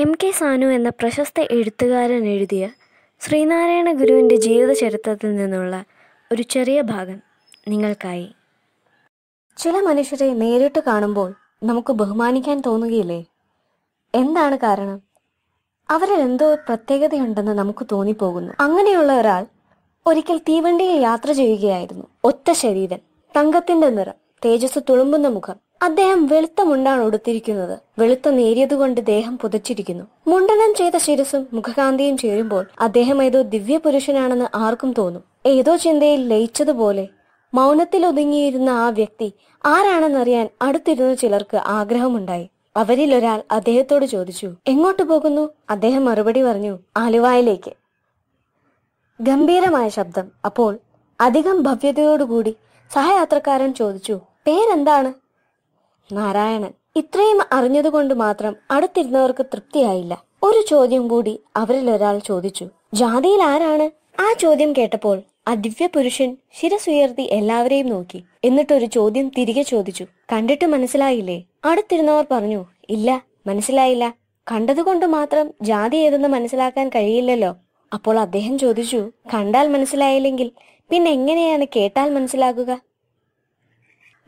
M K Sanu എന്ന പ്രശസ്ത എഴുത്തുകാരൻ എഴുതിയ ശ്രീനാരായണ ഗുരുവിന്റെ ജീവിതചരിത്രത്തിൽ നിന്നുള്ള ഒരു ചെറിയ ഭാഗം നിങ്ങൾക്കായി. ചില മനുഷ്യരെ നേരിട്ട് കാണുമ്പോൾ നമുക്ക് ബഹുമാനിക്കാൻ തോന്നുകയില്ലേ? എന്താണ് കാരണം? അവരിൽ എന്തോ പ്രത്യേകതയുണ്ടെന്ന് നമുക്ക് തോന്നിപ്പോകുന്നു. അങ്ങനെയുള്ള ഒരാൾ ഒരിക്കൽ തീവണ്ടിയിൽ യാത്ര ചെയ്യുകയായിരുന്നു. ഒറ്റ ശരീരം തങ്കത്തിന്റെ നിറം തേജസ് തുളുമ്പുന്ന മുഖം അദ്ദേഹം വെളുത്ത മുണ്ടാണ് ഉടുത്തിരിക്കുന്നത്. വെളുത്ത നേരിയതുകൊണ്ട് ദേഹം പുതച്ചിരിക്കുന്നു. മുണ്ടനം ചെയ്ത ശിരസും മുഖകാന്തിയും ചേരുമ്പോൾ അദ്ദേഹം ഏതോ ദിവ്യ പുരുഷനാണെന്ന് ആർക്കും തോന്നും. ഏതോ ചിന്തയിൽ ലയിച്ചതുപോലെ മൗനത്തിൽ ഒതുങ്ങിയിരുന്ന ആ വ്യക്തി ആരാണെന്നറിയാൻ അടുത്തിരുന്ന ചിലർക്ക് ആഗ്രഹമുണ്ടായി. അവരിൽ ഒരാൾ അദ്ദേഹത്തോട് ചോദിച്ചു എങ്ങോട്ട് പോകുന്നു? അദ്ദേഹം മറുപടി പറഞ്ഞു ആലുവായിലേക്ക്. ഗംഭീരമായ ശബ്ദം. അപ്പോൾ അധികം ഭവ്യതയോടുകൂടി സഹയാത്രക്കാരൻ ചോദിച്ചു പേരെന്താണ്? നാരായണൻ ഇത്രയും അറിഞ്ഞതുകൊണ്ട് മാത്രം അടുത്തിരുന്നവർക്ക് തൃപ്തിയായില്ല. ഒരു ചോദ്യം കൂടി അവരിൽ ഒരാൾ ചോദിച്ചു. ജാതിയിൽ ആരാണ്? ആ ചോദ്യം കേട്ടപ്പോൾ ആ ദിവ്യ പുരുഷൻ ശിരസുയർത്തി എല്ലാവരെയും നോക്കി. എന്നിട്ടൊരു ചോദ്യം തിരികെ ചോദിച്ചു. കണ്ടിട്ട് മനസ്സിലായില്ലേ? അടുത്തിരുന്നവർ പറഞ്ഞു ഇല്ല മനസ്സിലായില്ല. കണ്ടതുകൊണ്ട് മാത്രം ജാതി ഏതെന്ന് മനസ്സിലാക്കാൻ കഴിയില്ലല്ലോ. അപ്പോൾ അദ്ദേഹം ചോദിച്ചു കണ്ടാൽ മനസ്സിലായില്ലെങ്കിൽ പിന്നെ എങ്ങനെയാണ് കേട്ടാൽ മനസ്സിലാകുക?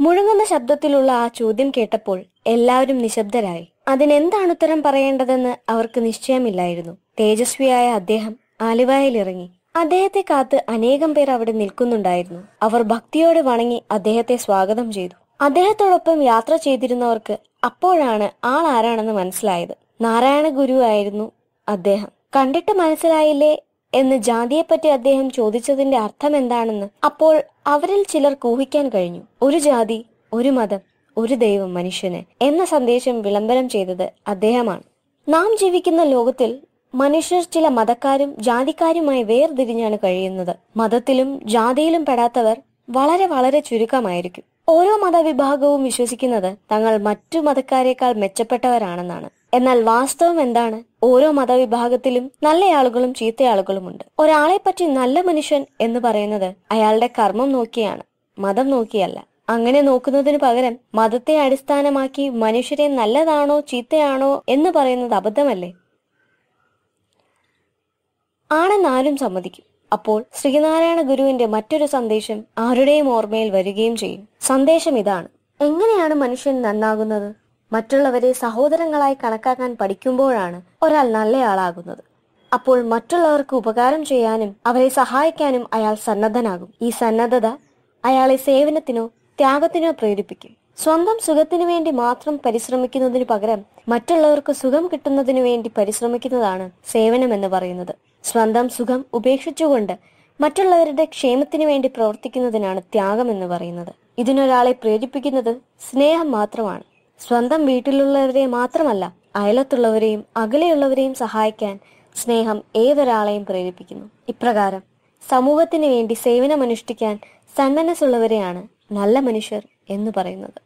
മുഴങ്ങുന്ന ശബ്ദത്തിലുള്ള ആ ചോദ്യം കേട്ടപ്പോൾ എല്ലാവരും നിശബ്ദരായി. അതിനെന്താണ് ഉത്തരം പറയേണ്ടതെന്ന് അവർക്ക് നിശ്ചയമില്ലായിരുന്നു. തേജസ്വിയായ അദ്ദേഹം ആലുവായിലിറങ്ങി. അദ്ദേഹത്തെ കാത്ത് അനേകം പേർ അവിടെ നിൽക്കുന്നുണ്ടായിരുന്നു. അവർ ഭക്തിയോടെ വണങ്ങി അദ്ദേഹത്തെ സ്വാഗതം ചെയ്തു. അദ്ദേഹത്തോടൊപ്പം യാത്ര ചെയ്തിരുന്നവർക്ക് അപ്പോഴാണ് ആൾ ആരാണെന്ന് മനസ്സിലായത്. നാരായണ ഗുരു ആയിരുന്നു അദ്ദേഹം. കണ്ടിട്ട് മനസ്സിലായില്ലേ? എന്ന് ജാതിയെപ്പറ്റി അദ്ദേഹം ചോദിച്ചതിന്റെ അർത്ഥം എന്താണെന്ന് അപ്പോൾ അവരിൽ ചിലർ കൂഹിക്കാൻ കഴിഞ്ഞു. ഒരു ജാതി ഒരു മതം ഒരു ദൈവം മനുഷ്യന് എന്ന സന്ദേശം വിളംബരം ചെയ്തത് അദ്ദേഹമാണ്. നാം ജീവിക്കുന്ന ലോകത്തിൽ മനുഷ്യർ ചില മതക്കാരും ജാതിക്കാരുമായി വേർതിരിഞ്ഞാണ് കഴിയുന്നത്. മതത്തിലും ജാതിയിലും പെടാത്തവർ വളരെ വളരെ ചുരുക്കമായിരിക്കും. ഓരോ മതവിഭാഗവും വിശ്വസിക്കുന്നത് തങ്ങൾ മറ്റു മതക്കാരെക്കാൾ മെച്ചപ്പെട്ടവരാണെന്നാണ്. എന്നാൽ വാസ്തവം എന്താണ്? ഓരോ മതവിഭാഗത്തിലും നല്ല ആളുകളും ചീത്തയാളുകളുമുണ്ട്. ഒരാളെ പറ്റി നല്ല മനുഷ്യൻ എന്ന് പറയുന്നത് അയാളുടെ കർമ്മം നോക്കിയാണ് മതം നോക്കിയല്ല. അങ്ങനെ നോക്കുന്നതിന് പകരം മതത്തെ അടിസ്ഥാനമാക്കി മനുഷ്യരെ നല്ലതാണോ ചീത്തയാണോ എന്ന് പറയുന്നത് അബദ്ധമല്ലേ? ആണെന്ന് ആരും സമ്മതിക്കും. അപ്പോൾ ശ്രീനാരായണ ഗുരുവിന്റെ മറ്റൊരു സന്ദേശം ആരുടെയും ഓർമ്മയിൽ വരികയും ചെയ്യും. സന്ദേശം ഇതാണ്. എങ്ങനെയാണ് മനുഷ്യൻ നന്നാകുന്നത്? മറ്റുള്ളവരെ സഹോദരങ്ങളായി കണക്കാക്കാൻ പഠിക്കുമ്പോഴാണ് ഒരാൾ നല്ലയാളാകുന്നത്. അപ്പോൾ മറ്റുള്ളവർക്ക് ഉപകാരം ചെയ്യാനും അവരെ സഹായിക്കാനും അയാൾ സന്നദ്ധനാകും. ഈ സന്നദ്ധത അയാളെ സേവനത്തിനോ ത്യാഗത്തിനോ പ്രേരിപ്പിക്കും. സ്വന്തം സുഖത്തിനു വേണ്ടി മാത്രം പരിശ്രമിക്കുന്നതിനു പകരം മറ്റുള്ളവർക്ക് സുഖം കിട്ടുന്നതിനു വേണ്ടി പരിശ്രമിക്കുന്നതാണ് സേവനം എന്ന് പറയുന്നത്. സ്വന്തം സുഖം ഉപേക്ഷിച്ചുകൊണ്ട് മറ്റുള്ളവരുടെ ക്ഷേമത്തിനു വേണ്ടി പ്രവർത്തിക്കുന്നതിനാണ് ത്യാഗം എന്ന് പറയുന്നത്. ഇതിനൊരാളെ പ്രേരിപ്പിക്കുന്നത് സ്നേഹം മാത്രമാണ്. സ്വന്തം വീട്ടിലുള്ളവരെ മാത്രമല്ല അയലത്തുള്ളവരെയും അകലെയുള്ളവരെയും സഹായിക്കാൻ സ്നേഹം ഏതൊരാളെയും പ്രേരിപ്പിക്കുന്നു. ഇപ്രകാരം സമൂഹത്തിന് വേണ്ടി സേവനമനുഷ്ഠിക്കാൻ സന്മനസ്സുള്ളവരെയാണ് നല്ല മനുഷ്യർ എന്ന് പറയുന്നത്.